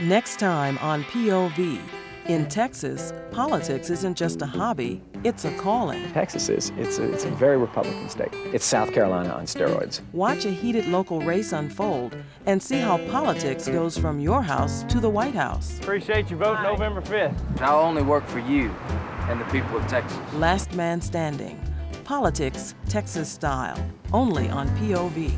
Next time on POV. In Texas, politics isn't just a hobby, it's a calling. Texas is. It's a, it's a very Republican state. It's South Carolina on steroids. Watch a heated local race unfold and see how politics goes from your house to the White House. Appreciate your vote November 5th. I'll only work for you and the people of Texas. Last Man Standing. Politics, Texas style. Only on POV.